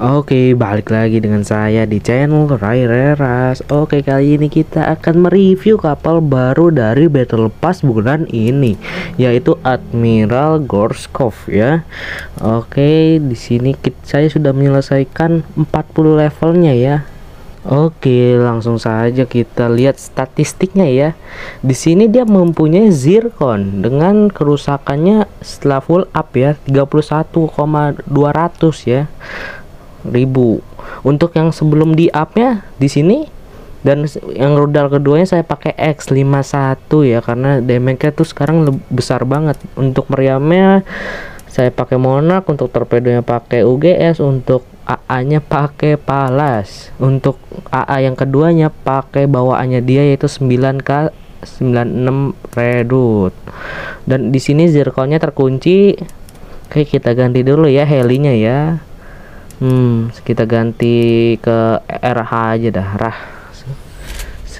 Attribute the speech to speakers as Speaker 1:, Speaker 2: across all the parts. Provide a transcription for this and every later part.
Speaker 1: Oke, balik lagi dengan saya di channel Rai Reras. Oke, kali ini kita akan mereview kapal baru dari Battle Pass bulan ini, yaitu Admiral Gorskov ya. Oke, di sini kita, saya sudah menyelesaikan 40 levelnya ya. Oke, langsung saja kita lihat statistiknya ya. Di sini dia mempunyai zircon dengan kerusakannya setelah full up ya 31,200 ya untuk yang sebelum di upnya di sini dan yang rudal keduanya saya pakai X51 ya karena damage-nya tuh sekarang besar banget. Untuk meriamnya saya pakai Monarch untuk torpedonya pakai UGS untuk AA-nya pakai Palas. Untuk AA yang keduanya pakai bawaannya dia yaitu 9K 96 Redut dan di sini zirconnya terkunci. Oke kita ganti dulu ya helinya ya Hmm, kita ganti ke RH aja dah, Rah.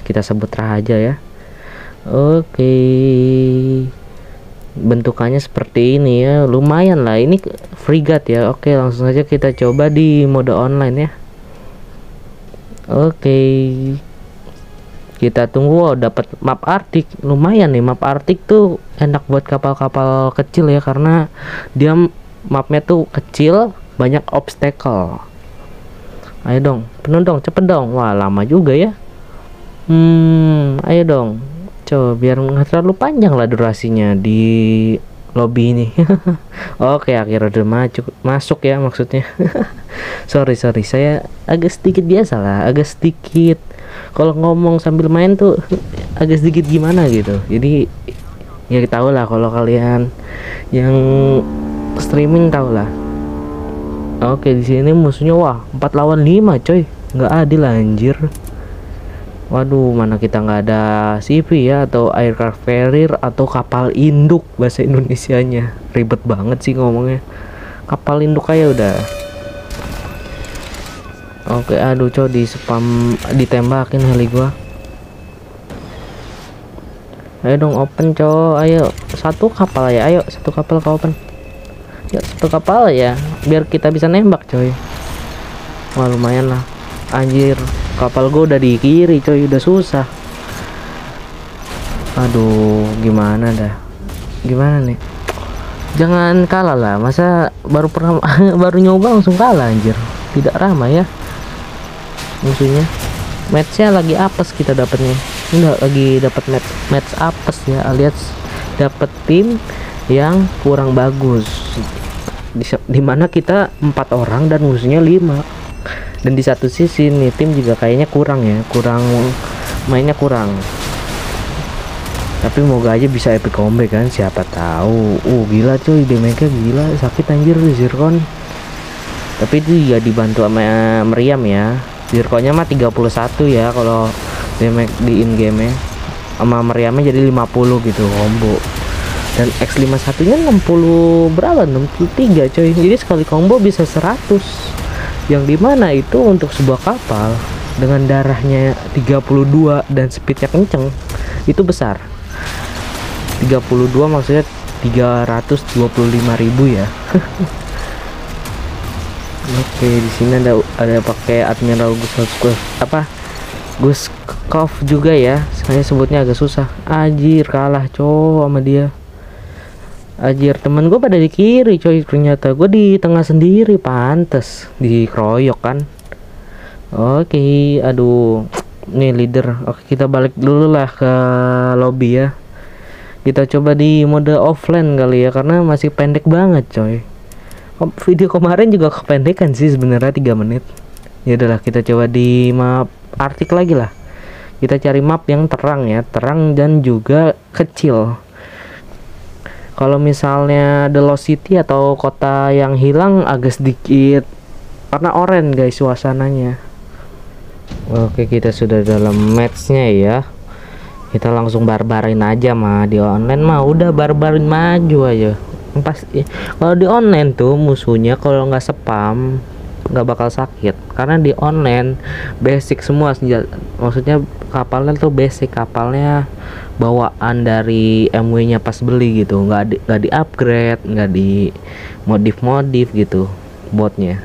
Speaker 1: Kita sebut Rah aja ya. Oke. Bentukannya seperti ini ya, lumayan lah. Ini fregat ya. Oke, langsung saja kita coba di mode online ya. Oke. Kita tunggu wow, dapat map Arctic. Lumayan nih map Arctic tuh enak buat kapal-kapal kecil ya karena dia mapnya tuh kecil banyak obstacle. Ayo dong penuh dong cepet dong. Wah lama juga ya. Hmm ayo dong. Coba biar nggak terlalu panjang lah durasinya di lobby ini. Oke akhirnya udah masuk masuk ya maksudnya. Sorry sorry. Saya agak sedikit biasa lah agak sedikit. Kalau ngomong sambil main tuh agak sedikit gimana gitu. Jadi ya tahu lah kalau kalian yang streaming tau lah Oke di sini musuhnya wah 4 lawan 5 coy. Nggak adil anjir. Waduh mana kita nggak ada CV ya atau aircraft carrier atau kapal induk bahasa Indonesianya. Ribet banget sih ngomongnya. Kapal induk aja udah. Oke aduh coy di spam ditembakin heli gua. Ayo dong open coy. Ayo satu kapal ya ayo satu kapal kau open. Ya satu kapal ya biar kita bisa nembak coy. Wah lumayan lah. Anjir kapal gue udah di kiri coy. Udah susah. Aduh gimana dah? Gimana nih? Jangan kalah lah. Masa baru pernah baru nyoba langsung kalah anjir. Tidak ramah ya musuhnya. Matchnya lagi apes kita dapatnya ini lagi dapat match match apes ya alias dapat tim yang kurang bagus di, di mana kita empat orang dan musuhnya lima. Dan di satu sisi nih tim juga kayaknya kurang ya kurang mainnya kurang. Tapi moga aja bisa epic comeback kan siapa tahu. Uh gila cuy damage gila sakit anjir zircon. Tapi itu ya dibantu sama meriam ya. Zirconnya mah 31 ya kalau damage di in game nya sama meriamnya jadi 50 gitu combo dan X51 nya 60 berapa? 63 coy. Jadi sekali combo bisa 100 yang di mana itu untuk sebuah kapal dengan darahnya 32 dan speednya kenceng itu besar. 32 maksudnya 325.000 ya. Oke di sini ada ada pakai Admiral Guskov apa? Guskov juga ya. Saya sebutnya agak susah. Ajir kalah cowok sama dia Ajir temen gue pada di kiri coy ternyata. Gue di tengah sendiri pantes. Dikeroyok kan? Oke aduh. Nih leader. Oke kita balik dulu lah ke lobby ya. Kita coba di mode offline kali ya karena masih pendek banget coy. Video kemarin juga kependekan sih sebenarnya 3 menit. Ya udahlah kita coba di map artik lagi lah. Kita cari map yang terang ya. Terang dan juga kecil kalau misalnya The Lost City atau kota yang hilang agak sedikit karena oranye guys suasananya. Oke kita sudah dalam matchnya ya. Kita langsung barbarin aja mah di online mah udah barbarin maju aja. Pasti kalau di online tuh musuhnya kalau nggak spam nggak bakal sakit. Karena di online basic semua maksudnya kapalnya tuh basic kapalnya bawaan dari MW nya pas beli gitu. Nggak di, nggak di upgrade nggak di modif modif gitu botnya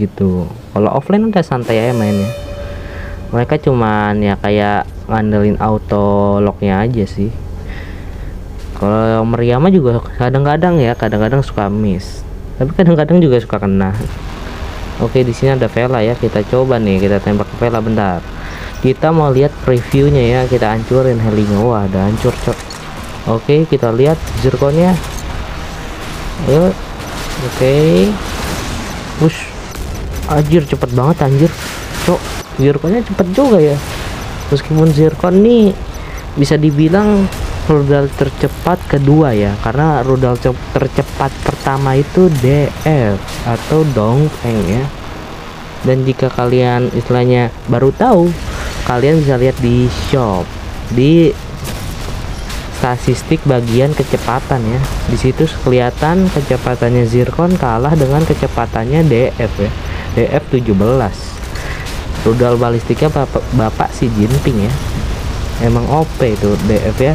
Speaker 1: gitu. Kalau offline udah santai aja mainnya. Mereka cuman ya kayak ngandelin auto locknya aja sih. Kalau Meriama juga kadang-kadang ya kadang-kadang suka miss. Tapi kadang-kadang juga suka kena. Oke di sini ada Vela ya. Kita coba nih kita tembak Vela bentar kita mau lihat previewnya ya. Kita hancurin helinya wah ada hancur cok. Oke kita lihat zirkonnya ayo. Oke. Push anjir cepet banget anjir. Cok zirkonnya cepet juga ya. Meskipun zirkon nih bisa dibilang rudal tercepat kedua ya. Karena rudal tercepat pertama itu DF atau dongpeng ya. Dan jika kalian istilahnya baru tahu kalian bisa lihat di shop. Di statistik bagian kecepatan ya. Di situ kelihatan kecepatannya Zircon kalah dengan kecepatannya DF ya. DF 17 rudal balistiknya bapak, bapak si Jinping ya. Emang OP itu DF ya.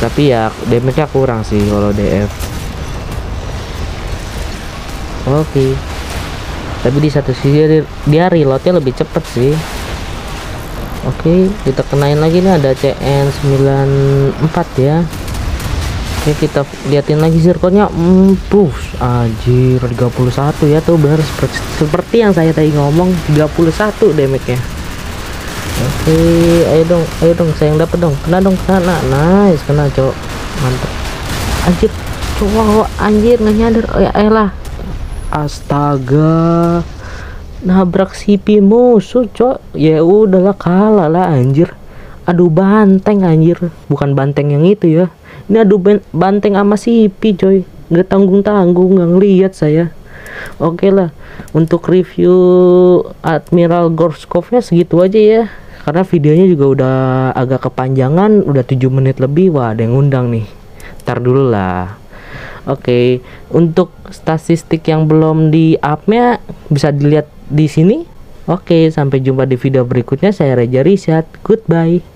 Speaker 1: Tapi ya damage nya kurang sih kalau DF oke. Okay. tapi di satu sisi dia reloadnya lebih cepet sih Oke kita kenain lagi nih ada CN94 ya. Oke kita liatin lagi zirkonnya hmm, push anjir 31 ya tuh benar seperti, seperti yang saya tadi ngomong 31 damage nya Oke ayo dong ayo dong saya yang dapat dong. Kena dong kena. Nice kena cok mantap. Anjir cowok anjir nggak nyadar. Oh ya elah astaga nabrak CP musuh cok. Ya udahlah kalah lah anjir. Aduh banteng anjir. Bukan banteng yang itu ya. Ini aduh banteng sama CP coy. Gak tanggung tanggung nggak ngeliat saya. Oke okay lah untuk review Admiral Gorskov nya segitu aja ya. Karena videonya juga udah agak kepanjangan udah 7 menit lebih. Wah ada yang undang nih. Ntar dulu lah. Oke okay. untuk statistik yang belum di upnya bisa dilihat di sini. Oke, sampai jumpa di video berikutnya. Saya Reja Risyad. Goodbye.